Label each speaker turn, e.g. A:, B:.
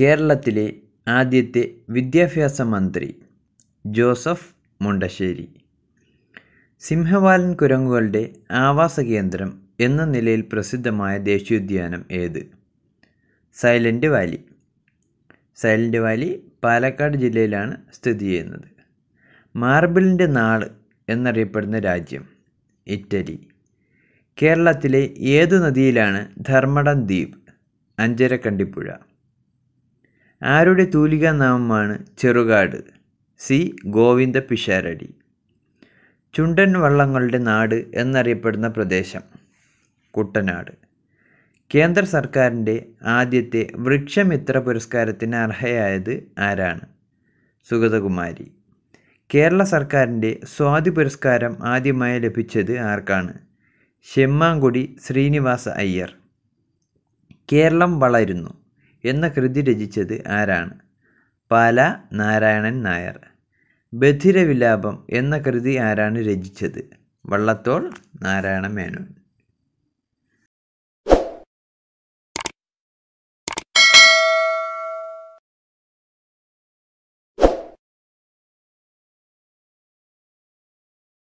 A: കേരളത്തിലെ ആദ്യത്തെ വിദ്യാഭ്യാസ മന്ത്രി ജോസഫ് മുണ്ടശ്ശേരി. സിംഹവാലൻ കുരങ്ങുകളുടെ ആവാസ കേന്ദ്രം എന്ന നിലയിൽ പ്രസിദ്ധമായ ദേശീയോദ്യാനം ഏത്? Silent valley. Silent valley Palakkad ജില്ലയിലാണ് സ്ഥിതി ചെയ്യുന്നത്. മാർബിളിന്റെ നാട് എന്നറിയപ്പെടുന്ന രാജ്യം ഇറ്റലി. കേരളത്തിലെ ഏതു നദിയിലാണ് ധർമ്മടം ദ്വീപ്? അഞ്ചരക്കണ്ടിപ്പുഴ ആരുടെ തൂലിക നാമമാണ് ചെറുകാട്? സി. ഗോവിന്ദ പിഷാരടി. ചുണ്ടൻ വള്ളങ്ങളുടെ നാട് എന്നറിയപ്പെടുന്ന പ്രദേശം കുട്ടനാട്. കേന്ദ്ര സർക്കാരിന്റെ ആദ്യത്തെ വൃക്ഷമിത്ര പുരസ്കാരത്തിന് അർഹയായത് ആരാണ്? സുഗതകുമാരി. കേരള സർക്കാരിന്റെ സ്വാതി പുരസ്കാരം ആദ്യമായി ലഭിച്ചത് ആർക്കാണ്? ശെമ്മാങ്കുടി ശ്രീനിവാസ അയ്യർ. കേരളം വളരുന്നു. എന്ന കൃതി രചിച്ചത് ആരാണ്? പാല നാരായണൻ നായർ. ബധിരവിലാപം എന്ന കൃതി ആരാണ് രചിച്ചത്? വള്ളത്തോൾ നാരായണ മേനോൻ